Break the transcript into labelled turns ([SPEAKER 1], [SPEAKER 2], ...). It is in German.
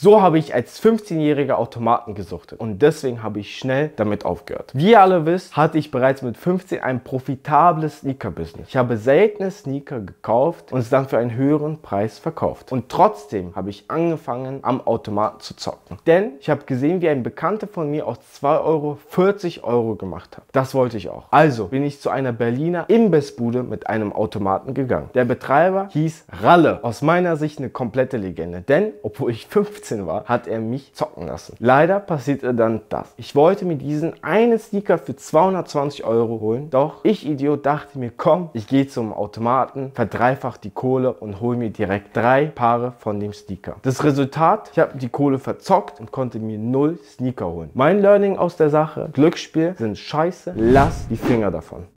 [SPEAKER 1] So habe ich als 15-jähriger Automaten gesuchtet und deswegen habe ich schnell damit aufgehört. Wie ihr alle wisst, hatte ich bereits mit 15 ein profitables Sneaker-Business. Ich habe seltene Sneaker gekauft und es dann für einen höheren Preis verkauft. Und trotzdem habe ich angefangen, am Automaten zu zocken. Denn ich habe gesehen, wie ein Bekannter von mir aus 2 Euro 40 Euro gemacht hat. Das wollte ich auch. Also bin ich zu einer Berliner Imbissbude mit einem Automaten gegangen. Der Betreiber hieß Ralle. Aus meiner Sicht eine komplette Legende. Denn, obwohl ich 15 17 war, hat er mich zocken lassen. Leider passierte dann das. Ich wollte mir diesen einen Sneaker für 220 Euro holen, doch ich Idiot dachte mir, komm, ich gehe zum Automaten, verdreifach die Kohle und hole mir direkt drei Paare von dem Sneaker. Das Resultat, ich habe die Kohle verzockt und konnte mir null Sneaker holen. Mein Learning aus der Sache, Glücksspiel sind scheiße, lass die Finger davon.